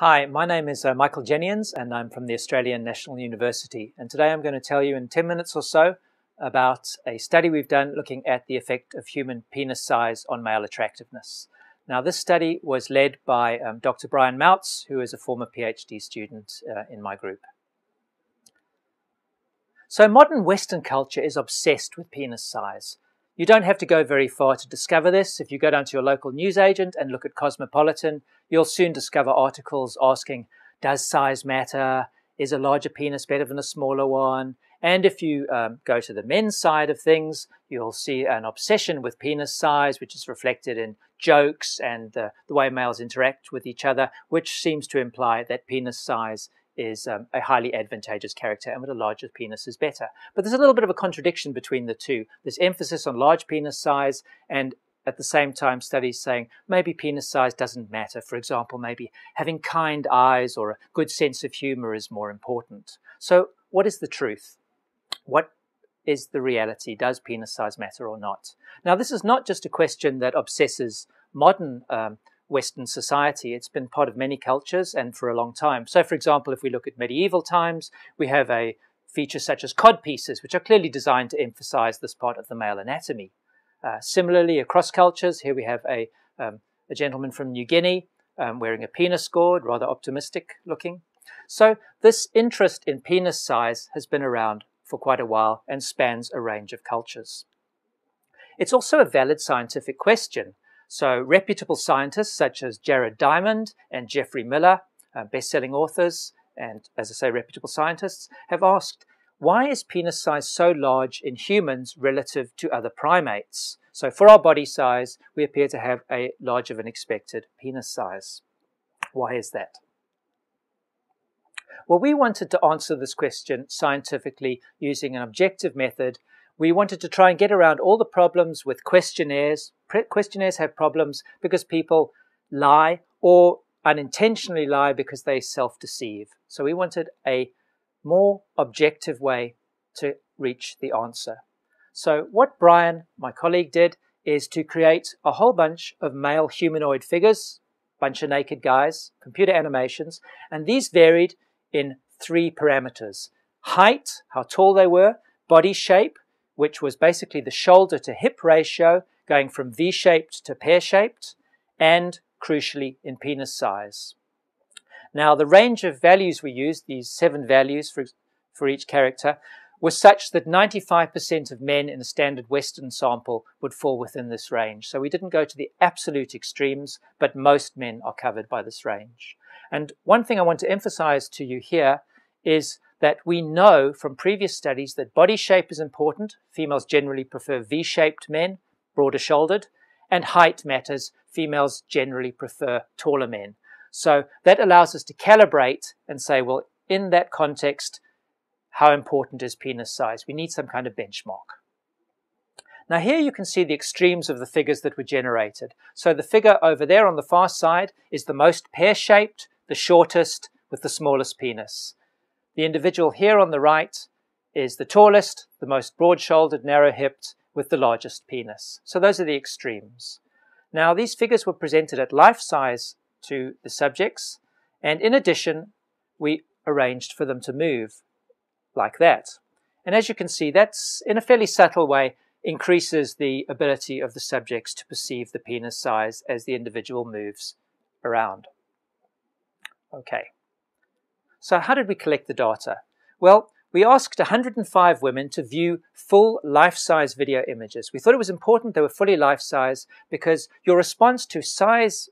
Hi, my name is uh, Michael Jennions and I'm from the Australian National University. And today I'm going to tell you in 10 minutes or so about a study we've done looking at the effect of human penis size on male attractiveness. Now, this study was led by um, Dr. Brian Mautz, who is a former PhD student uh, in my group. So, modern Western culture is obsessed with penis size. You don't have to go very far to discover this. If you go down to your local newsagent and look at Cosmopolitan, you'll soon discover articles asking, does size matter? Is a larger penis better than a smaller one? And if you um, go to the men's side of things, you'll see an obsession with penis size, which is reflected in jokes and the way males interact with each other, which seems to imply that penis size is um, a highly advantageous character and with a larger penis is better. But there's a little bit of a contradiction between the two. There's emphasis on large penis size and at the same time studies saying maybe penis size doesn't matter. For example, maybe having kind eyes or a good sense of humor is more important. So what is the truth? What is the reality? Does penis size matter or not? Now, this is not just a question that obsesses modern um, Western society. It's been part of many cultures and for a long time. So, for example, if we look at medieval times, we have a feature such as cod pieces, which are clearly designed to emphasize this part of the male anatomy. Uh, similarly, across cultures, here we have a, um, a gentleman from New Guinea um, wearing a penis gourd, rather optimistic looking. So, this interest in penis size has been around for quite a while and spans a range of cultures. It's also a valid scientific question so reputable scientists such as Jared Diamond and Jeffrey Miller, uh, best-selling authors, and as I say, reputable scientists, have asked, why is penis size so large in humans relative to other primates? So for our body size, we appear to have a larger than expected penis size. Why is that? Well, we wanted to answer this question scientifically using an objective method we wanted to try and get around all the problems with questionnaires. questionnaires have problems because people lie or unintentionally lie because they self deceive. So we wanted a more objective way to reach the answer. So what Brian, my colleague, did is to create a whole bunch of male humanoid figures, bunch of naked guys, computer animations, and these varied in three parameters. Height, how tall they were, body shape, which was basically the shoulder to hip ratio going from V-shaped to pear-shaped, and crucially in penis size. Now, the range of values we used, these seven values for, for each character, was such that 95% of men in a standard Western sample would fall within this range. So we didn't go to the absolute extremes, but most men are covered by this range. And one thing I want to emphasize to you here is that we know from previous studies that body shape is important. Females generally prefer V-shaped men, broader shouldered, and height matters. Females generally prefer taller men. So that allows us to calibrate and say, well, in that context, how important is penis size? We need some kind of benchmark. Now here you can see the extremes of the figures that were generated. So the figure over there on the far side is the most pear-shaped, the shortest, with the smallest penis. The individual here on the right is the tallest, the most broad-shouldered, narrow-hipped, with the largest penis. So those are the extremes. Now, these figures were presented at life size to the subjects, and in addition, we arranged for them to move like that. And as you can see, that's in a fairly subtle way increases the ability of the subjects to perceive the penis size as the individual moves around. Okay. So how did we collect the data? Well, we asked 105 women to view full life-size video images. We thought it was important they were fully life-size because your response to size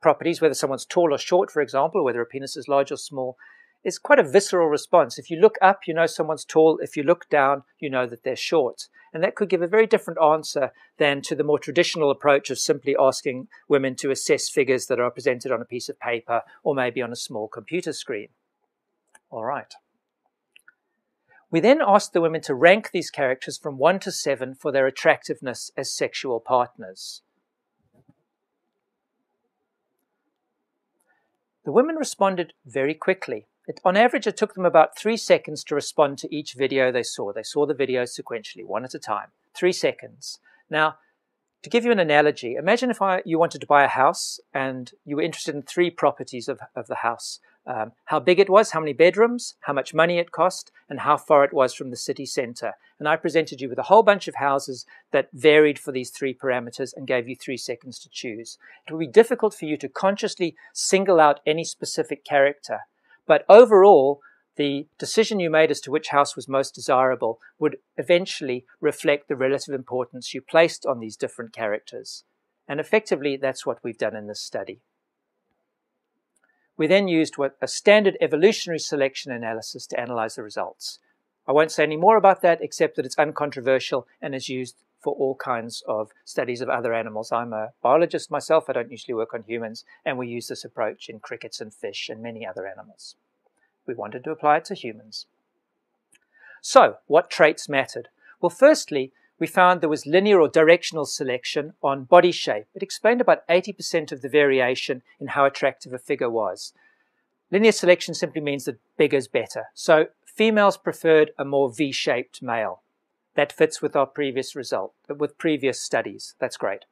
properties, whether someone's tall or short, for example, whether a penis is large or small, is quite a visceral response. If you look up, you know someone's tall. If you look down, you know that they're short. And that could give a very different answer than to the more traditional approach of simply asking women to assess figures that are presented on a piece of paper or maybe on a small computer screen. All right. We then asked the women to rank these characters from 1 to 7 for their attractiveness as sexual partners. The women responded very quickly. It, on average, it took them about three seconds to respond to each video they saw. They saw the videos sequentially, one at a time. Three seconds. Now, To give you an analogy, imagine if I, you wanted to buy a house and you were interested in three properties of, of the house. Um, how big it was, how many bedrooms, how much money it cost, and how far it was from the city centre. And I presented you with a whole bunch of houses that varied for these three parameters and gave you three seconds to choose. It would be difficult for you to consciously single out any specific character. But overall, the decision you made as to which house was most desirable would eventually reflect the relative importance you placed on these different characters. And effectively, that's what we've done in this study. We then used what, a standard evolutionary selection analysis to analyze the results. I won't say any more about that except that it's uncontroversial and is used for all kinds of studies of other animals. I'm a biologist myself, I don't usually work on humans, and we use this approach in crickets and fish and many other animals. We wanted to apply it to humans. So, what traits mattered? Well, firstly, we found there was linear or directional selection on body shape. It explained about 80% of the variation in how attractive a figure was. Linear selection simply means that bigger is better. So females preferred a more V-shaped male. That fits with our previous result, with previous studies. That's great.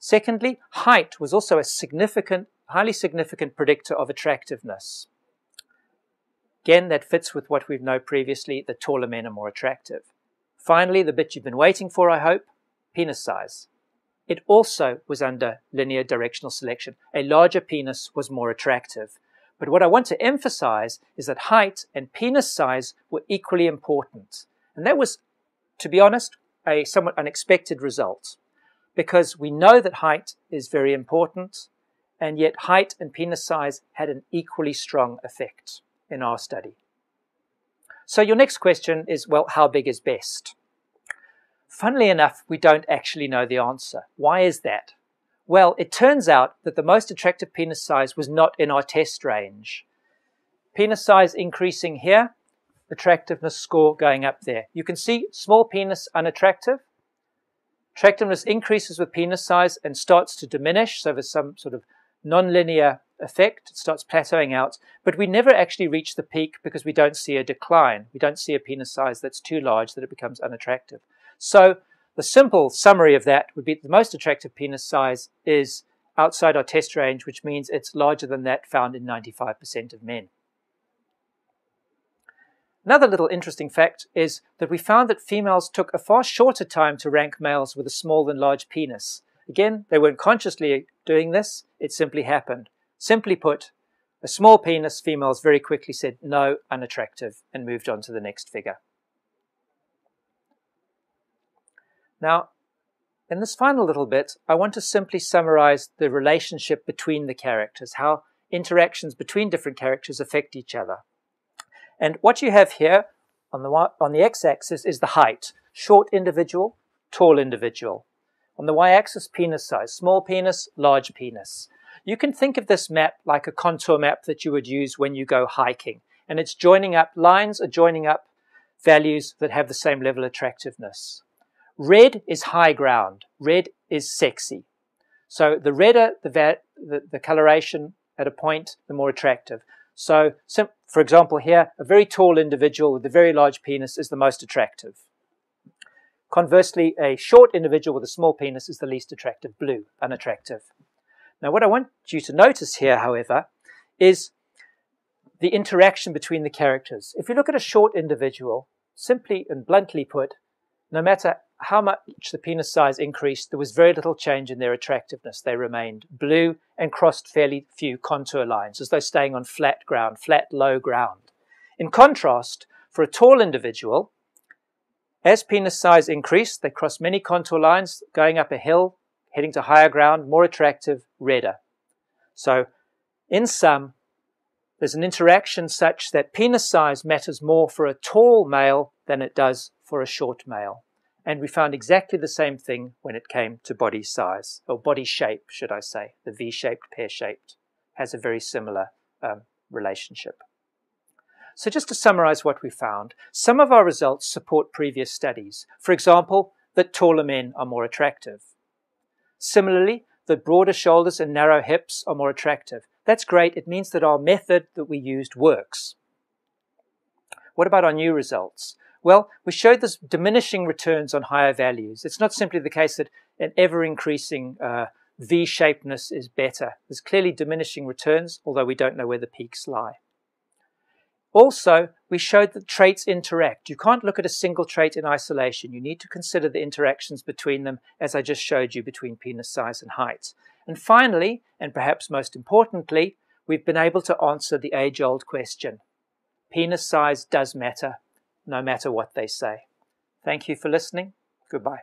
Secondly, height was also a significant, highly significant predictor of attractiveness. Again, that fits with what we've known previously, that taller men are more attractive. Finally, the bit you've been waiting for, I hope, penis size. It also was under linear directional selection. A larger penis was more attractive. But what I want to emphasize is that height and penis size were equally important. And that was, to be honest, a somewhat unexpected result because we know that height is very important, and yet height and penis size had an equally strong effect in our study. So your next question is, well, how big is best? Funnily enough, we don't actually know the answer. Why is that? Well, it turns out that the most attractive penis size was not in our test range. Penis size increasing here, attractiveness score going up there. You can see small penis unattractive. Attractiveness increases with penis size and starts to diminish. So there's some sort of nonlinear effect. It starts plateauing out, but we never actually reach the peak because we don't see a decline. We don't see a penis size that's too large that it becomes unattractive. So the simple summary of that would be the most attractive penis size is outside our test range, which means it's larger than that found in 95% of men. Another little interesting fact is that we found that females took a far shorter time to rank males with a small and large penis. Again, they weren't consciously doing this, it simply happened. Simply put, a small penis females very quickly said no, unattractive, and moved on to the next figure. Now, in this final little bit, I want to simply summarize the relationship between the characters, how interactions between different characters affect each other. And what you have here on the, on the x-axis is the height, short individual, tall individual. On the y-axis, penis size, small penis, large penis. You can think of this map like a contour map that you would use when you go hiking. And it's joining up, lines are joining up values that have the same level of attractiveness. Red is high ground. Red is sexy. So the redder the, the, the coloration at a point, the more attractive. So, for example, here, a very tall individual with a very large penis is the most attractive. Conversely, a short individual with a small penis is the least attractive, blue, unattractive. Now, what I want you to notice here, however, is the interaction between the characters. If you look at a short individual, simply and bluntly put, no matter how much the penis size increased, there was very little change in their attractiveness. They remained blue and crossed fairly few contour lines, as though staying on flat ground, flat, low ground. In contrast, for a tall individual, as penis size increased, they crossed many contour lines, going up a hill, heading to higher ground, more attractive, redder. So, in sum, there's an interaction such that penis size matters more for a tall male than it does for a short male. And we found exactly the same thing when it came to body size, or body shape, should I say. The V shaped, pear shaped has a very similar um, relationship. So, just to summarize what we found, some of our results support previous studies. For example, that taller men are more attractive. Similarly, the broader shoulders and narrow hips are more attractive. That's great. It means that our method that we used works. What about our new results? Well, we showed this diminishing returns on higher values. It's not simply the case that an ever increasing uh, V-shapedness is better. There's clearly diminishing returns, although we don't know where the peaks lie. Also, we showed that traits interact. You can't look at a single trait in isolation. You need to consider the interactions between them, as I just showed you between penis size and height. And finally, and perhaps most importantly, we've been able to answer the age-old question. Penis size does matter, no matter what they say. Thank you for listening. Goodbye.